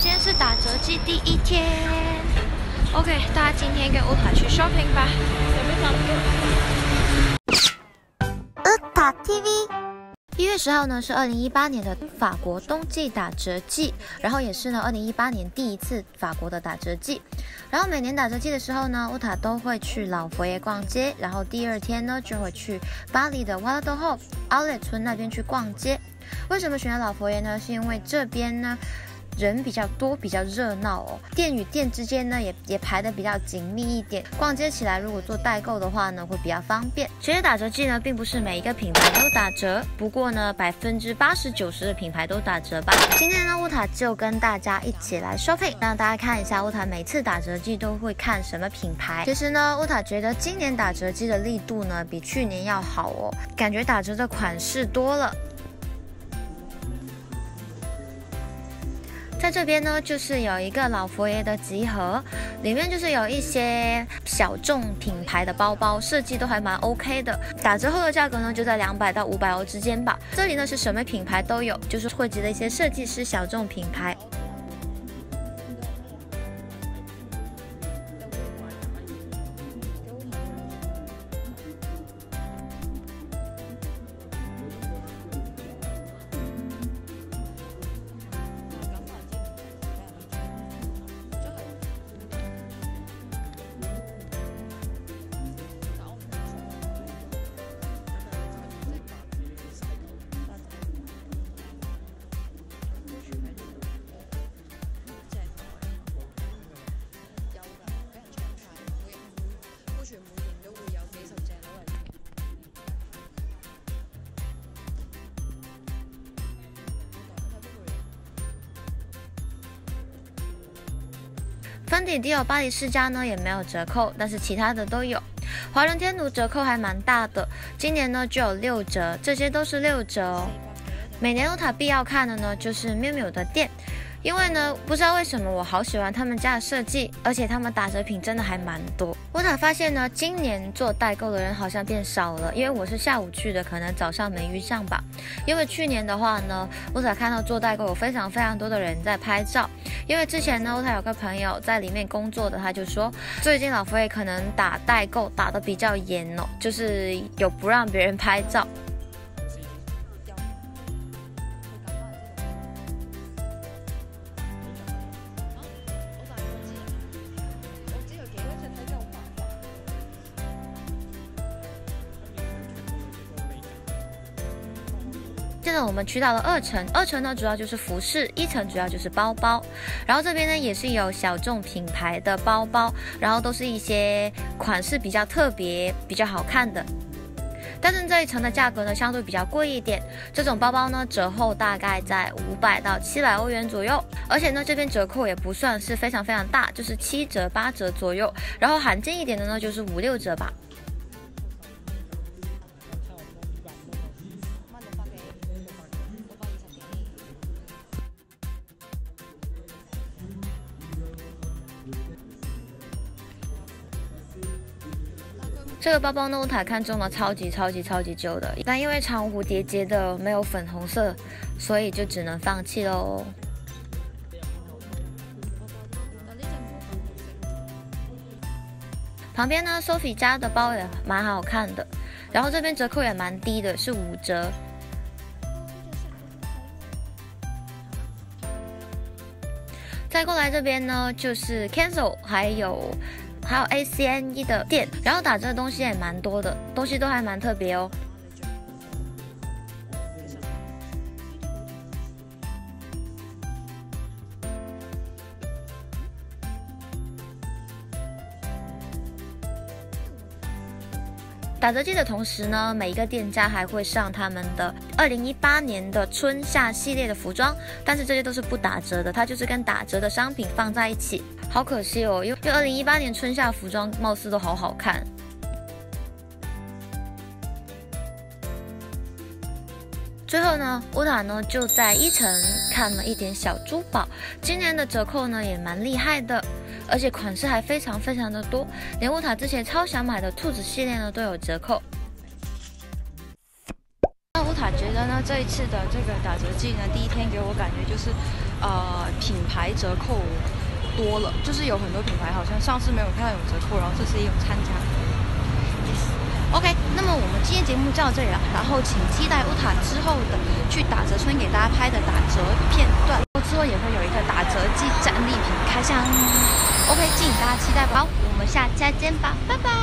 今天是打折季第一天。OK，大家今天跟乌塔去 shopping 吧。乌塔 TV。一月十号呢是二零一八年的法国冬季打折季，然后也是呢二零一八年第一次法国的打折季。然后每年打折季的时候呢，乌塔都会去老佛爷逛街，然后第二天呢就会去巴黎的 l d o h o Outlet 村那边去逛街。为什么选老佛爷呢？是因为这边呢。人比较多，比较热闹哦。店与店之间呢，也也排的比较紧密一点。逛街起来，如果做代购的话呢，会比较方便。其实打折季呢，并不是每一个品牌都打折，不过呢，百分之八十九十的品牌都打折吧。今天呢，乌塔就跟大家一起来 shopping，让大家看一下乌塔每次打折季都会看什么品牌。其实呢，乌塔觉得今年打折季的力度呢，比去年要好哦，感觉打折的款式多了。在这边呢，就是有一个老佛爷的集合，里面就是有一些小众品牌的包包，设计都还蛮 OK 的。打折后的价格呢，就在两百到五百欧之间吧。这里呢是什么品牌都有，就是汇集了一些设计师小众品牌。芬迪、迪奥、巴黎世家呢也没有折扣，但是其他的都有。华伦天奴折扣还蛮大的，今年呢就有六折，这些都是六折哦。每年欧塔必要看的呢就是缪缪的店。因为呢，不知道为什么我好喜欢他们家的设计，而且他们打折品真的还蛮多。我才发现呢，今年做代购的人好像变少了，因为我是下午去的，可能早上没遇上吧。因为去年的话呢，我才看到做代购有非常非常多的人在拍照。因为之前呢，我才有个朋友在里面工作的，他就说最近老佛爷可能打代购打的比较严哦，就是有不让别人拍照。现在我们去到了二层，二层呢主要就是服饰，一层主要就是包包。然后这边呢也是有小众品牌的包包，然后都是一些款式比较特别、比较好看的。但是这一层的价格呢相对比较贵一点，这种包包呢折后大概在五百到七百欧元左右，而且呢这边折扣也不算是非常非常大，就是七折八折左右。然后罕见一点的呢就是五六折吧。这个包包呢，我塔看中了超级超级超级久的，但因为长蝴蝶结的没有粉红色，所以就只能放弃喽。旁边呢，Sophie 家的包也蛮好看的，然后这边折扣也蛮低的，是五折。再过来这边呢，就是 Cancel，还有。还有 A C N E 的店，然后打折的东西也蛮多的，东西都还蛮特别哦。打折季的同时呢，每一个店家还会上他们的二零一八年的春夏系列的服装，但是这些都是不打折的，它就是跟打折的商品放在一起。好可惜哦，因为二零一八年春夏服装貌似都好好看。最后呢，乌塔呢就在一层看了一点小珠宝，今年的折扣呢也蛮厉害的，而且款式还非常非常的多，连乌塔之前超想买的兔子系列呢都有折扣。那乌塔觉得呢，这一次的这个打折季呢，第一天给我感觉就是，呃，品牌折扣多了，就是有很多品牌好像上次没有看到有折扣，然后这次也有参加。OK，那么我们今天节目就到这里了，然后请期待乌塔之后的去打折村给大家拍的打折片段，之后也会有一个打折季战利品开箱。OK，敬请大家期待吧，好我们下期再见吧，拜拜。